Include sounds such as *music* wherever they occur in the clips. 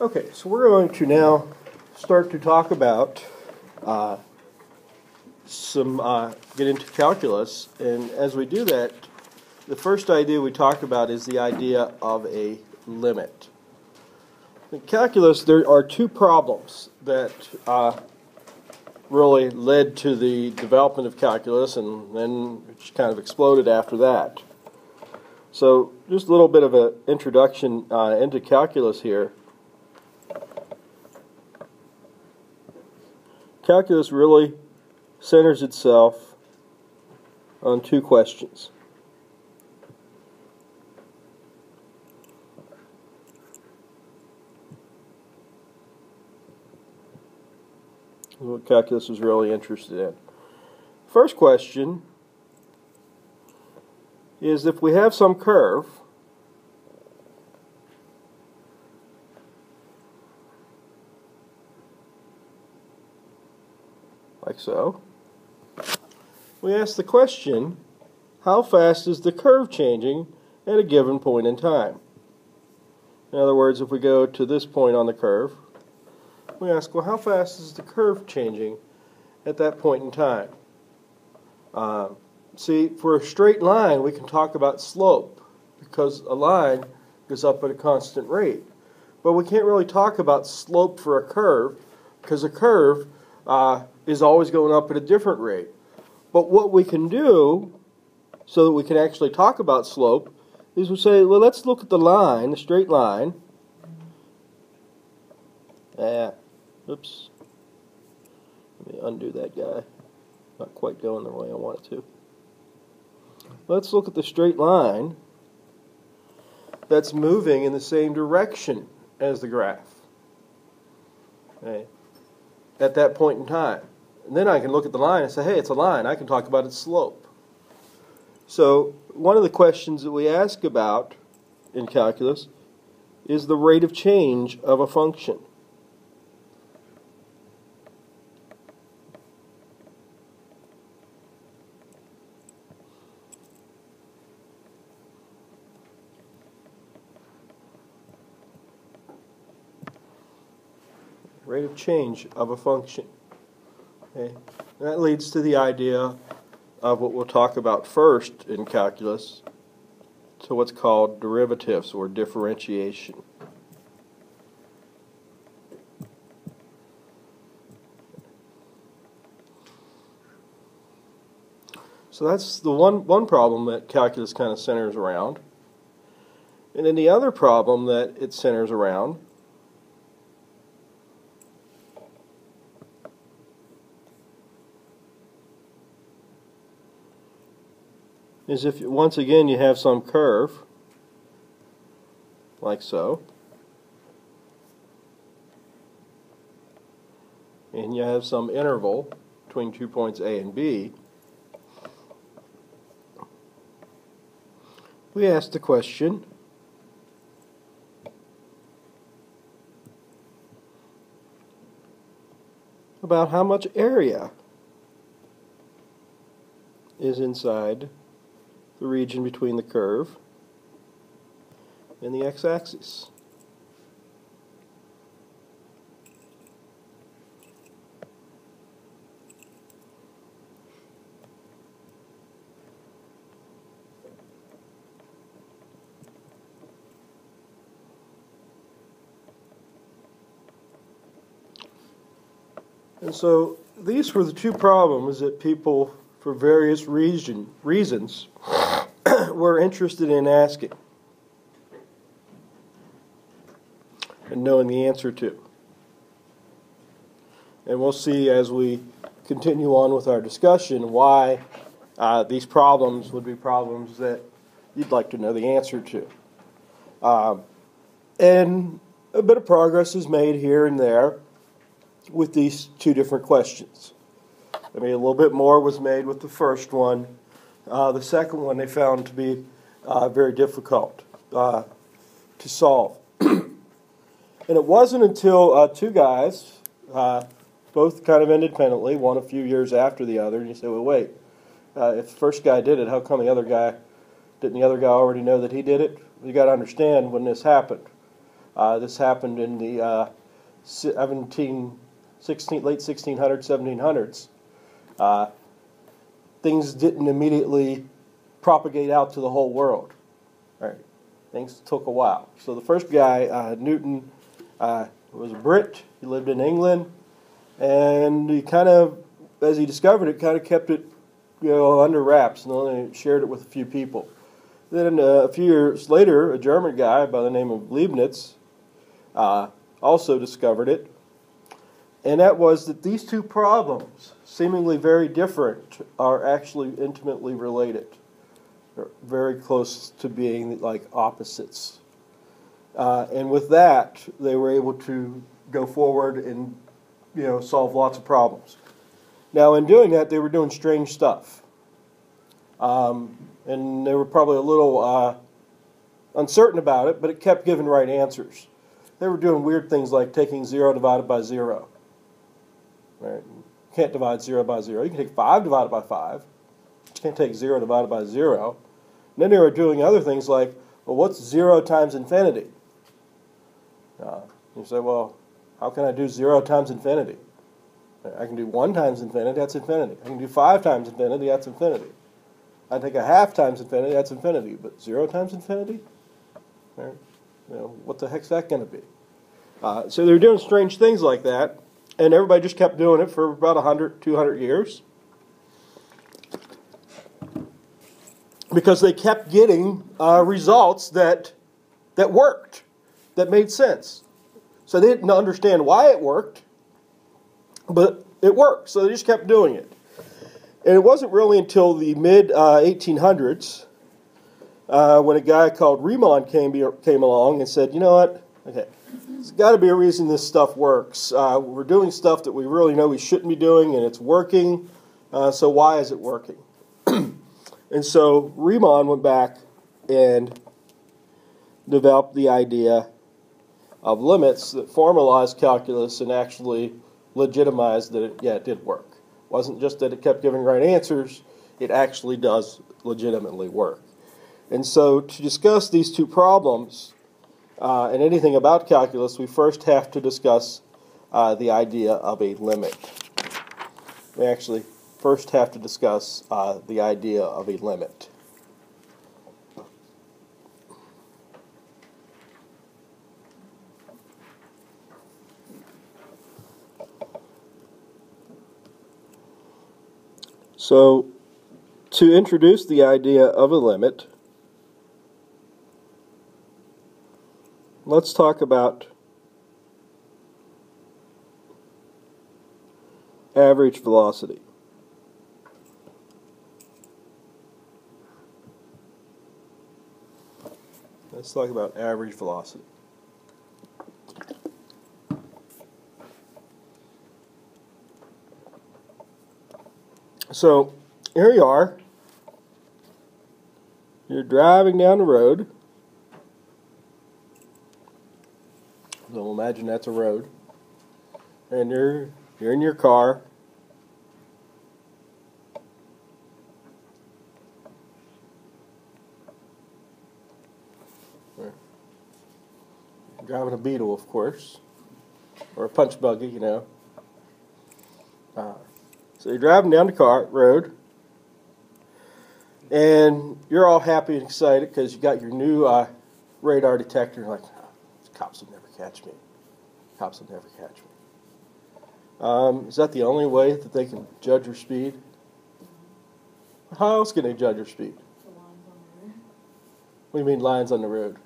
Okay, so we're going to now start to talk about uh, some, uh, get into calculus. And as we do that, the first idea we talk about is the idea of a limit. In calculus, there are two problems that uh, really led to the development of calculus, and then it kind of exploded after that. So, just a little bit of an introduction uh, into calculus here. Calculus really centers itself on two questions. What calculus is really interested in. First question is if we have some curve so. We ask the question, how fast is the curve changing at a given point in time? In other words, if we go to this point on the curve, we ask, well, how fast is the curve changing at that point in time? Uh, see, for a straight line, we can talk about slope because a line goes up at a constant rate. But we can't really talk about slope for a curve because a curve uh, is always going up at a different rate. But what we can do so that we can actually talk about slope is we say, well, let's look at the line, the straight line. Ah, oops. Let me undo that guy. Not quite going the way I want it to. Let's look at the straight line that's moving in the same direction as the graph. Okay. At that point in time. And then I can look at the line and say, hey, it's a line. I can talk about its slope. So, one of the questions that we ask about in calculus is the rate of change of a function. Rate of change of a function. Okay. That leads to the idea of what we'll talk about first in calculus, to what's called derivatives or differentiation. So that's the one, one problem that calculus kind of centers around. And then the other problem that it centers around is if once again you have some curve like so and you have some interval between two points A and B we ask the question about how much area is inside the region between the curve and the x-axis. And so these were the two problems that people, for various reason, reasons, we're interested in asking and knowing the answer to. And we'll see as we continue on with our discussion why uh, these problems would be problems that you'd like to know the answer to. Um, and a bit of progress is made here and there with these two different questions. I mean, a little bit more was made with the first one uh, the second one they found to be uh, very difficult uh, to solve. *clears throat* and it wasn't until uh, two guys, uh, both kind of independently, one a few years after the other, and you say, well, wait, uh, if the first guy did it, how come the other guy, didn't the other guy already know that he did it? You got to understand when this happened. This happened in the uh, 17, 16, late 1600s, 1700s. Things didn't immediately propagate out to the whole world. Right? Things took a while. So the first guy, uh, Newton, uh, was a Brit. He lived in England, and he kind of, as he discovered it, kind of kept it, you know, under wraps and only shared it with a few people. Then uh, a few years later, a German guy by the name of Leibniz uh, also discovered it, and that was that these two problems, seemingly very different, are actually intimately related. They're very close to being like opposites. Uh, and with that, they were able to go forward and you know solve lots of problems. Now, in doing that, they were doing strange stuff. Um, and they were probably a little uh, uncertain about it, but it kept giving right answers. They were doing weird things like taking 0 divided by 0. You can't divide 0 by 0. You can take 5 divided by 5. You can't take 0 divided by 0. And then they were doing other things like, well, what's 0 times infinity? Uh, you say, well, how can I do 0 times infinity? I can do 1 times infinity, that's infinity. I can do 5 times infinity, that's infinity. I take a half times infinity, that's infinity. But zero times infinity? You know, what the heck's that going to be? Uh, so they're doing strange things like that, and everybody just kept doing it for about 100, 200 years. Because they kept getting uh, results that, that worked, that made sense. So they didn't understand why it worked, but it worked, so they just kept doing it. And it wasn't really until the mid uh, 1800s uh, when a guy called Riemann came, came along and said, you know what? Okay, there's got to be a reason this stuff works. Uh, we're doing stuff that we really know we shouldn't be doing, and it's working. Uh, so why is it working? *clears throat* and so Riemann went back and developed the idea of limits that formalized calculus and actually legitimized that it, yeah, it did work It wasn't just that it kept giving right answers, it actually does legitimately work. And so, to discuss these two problems uh, and anything about calculus, we first have to discuss uh, the idea of a limit. We actually first have to discuss uh, the idea of a limit. So, to introduce the idea of a limit, let's talk about average velocity. Let's talk about average velocity. So here you are. You're driving down the road. So imagine that's a road. And you're you're in your car. driving a Beetle, of course, or a punch buggy, you know. Uh, so you're driving down the car road, and you're all happy and excited because you got your new uh, radar detector. Like, oh, cops will never catch me. Cops will never catch me. Um, is that the only way that they can judge your speed? How else can they judge your speed? The lines on the road. What do you mean lines on the road?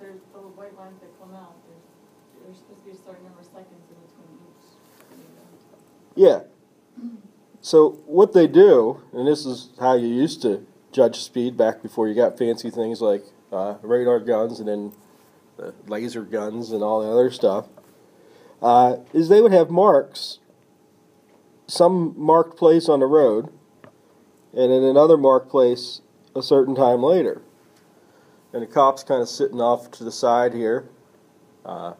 There's the white lines that come out. There's, there's supposed to be a certain number of seconds in between each. Yeah, so what they do, and this is how you used to judge speed back before you got fancy things like uh, radar guns and then the laser guns and all the other stuff, uh, is they would have marks, some marked place on the road, and in another marked place a certain time later. And the cop's kind of sitting off to the side here. Uh,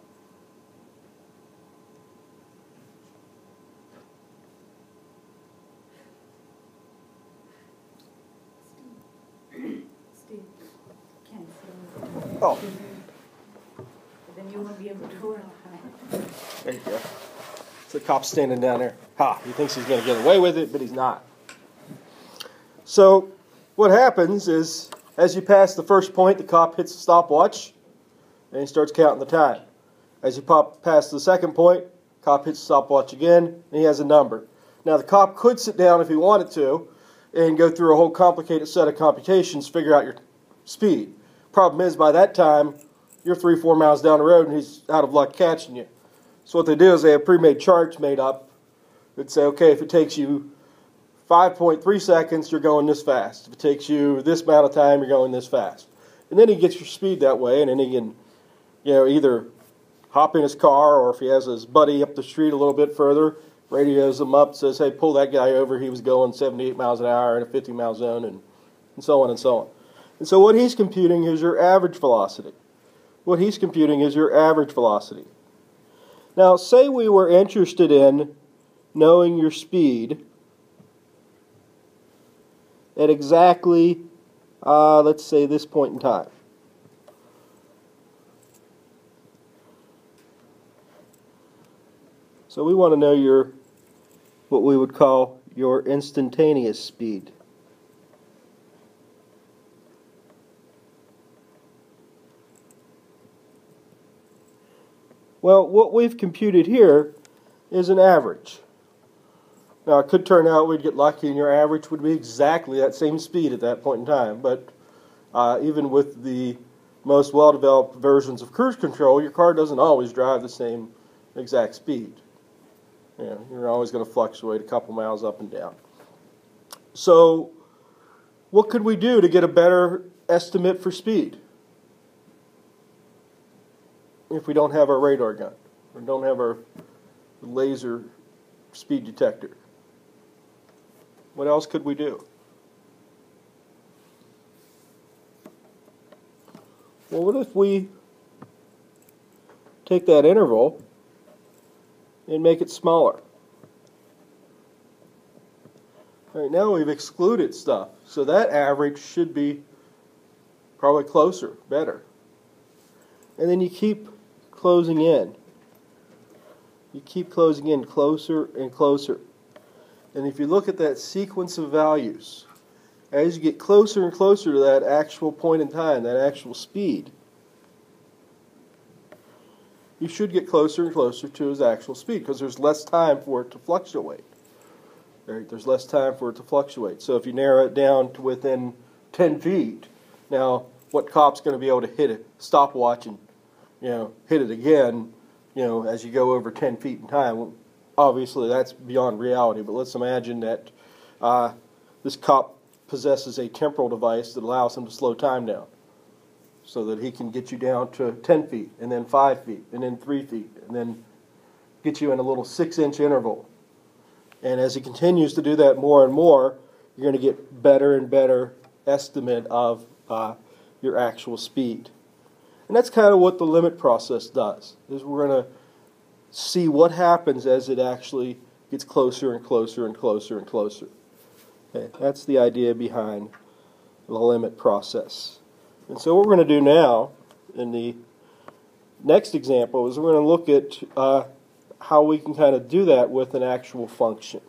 Steve, can't. Oh. Then you won't be able to. There you go. So the cop standing down there. Ha! He thinks he's going to get away with it, but he's not. So what happens is, as you pass the first point, the cop hits the stopwatch, and he starts counting the time. As you pop past the second point, cop hits the stopwatch again, and he has a number. Now the cop could sit down if he wanted to, and go through a whole complicated set of computations, figure out your speed. Problem is, by that time, you're three, four miles down the road, and he's out of luck catching you. So what they do is they have pre-made charts made up that say, okay, if it takes you 5.3 seconds, you're going this fast. If it takes you this amount of time, you're going this fast. And then he gets your speed that way, and then he can, you know, either hop in his car, or if he has his buddy up the street a little bit further, radios him up, says, hey, pull that guy over. He was going 78 miles an hour in a 50 mile zone, and, and so on and so on. And so what he's computing is your average velocity. What he's computing is your average velocity. Now, say we were interested in knowing your speed at exactly, uh, let's say, this point in time. So we want to know your, what we would call your instantaneous speed. Well, what we've computed here is an average. Now, it could turn out we'd get lucky and your average would be exactly that same speed at that point in time, but uh, even with the most well-developed versions of cruise control, your car doesn't always drive the same exact speed. You know, you're always going to fluctuate a couple miles up and down. So, what could we do to get a better estimate for speed? If we don't have our radar gun or don't have our laser speed detector? What else could we do? Well, what if we take that interval and make it smaller? All right, now we've excluded stuff, so that average should be probably closer, better. And then you keep closing in. You keep closing in closer and closer. And if you look at that sequence of values, as you get closer and closer to that actual point in time, that actual speed, you should get closer and closer to his actual speed because there's less time for it to fluctuate. Right? There's less time for it to fluctuate. So if you narrow it down to within 10 feet, now what cop's going to be able to hit a stopwatch and you know, hit it again, you know, as you go over 10 feet in time. Obviously, that's beyond reality, but let's imagine that uh, this cop possesses a temporal device that allows him to slow time down so that he can get you down to 10 feet, and then 5 feet, and then 3 feet, and then get you in a little 6 inch interval. And as he continues to do that more and more, you're going to get better and better estimate of uh, your actual speed. And that's kind of what the limit process does. Is we're going to see what happens as it actually gets closer and closer and closer and closer. Okay, that's the idea behind the limit process. And so what we're going to do now in the next example is we're going to look at uh, how we can kind of do that with an actual function.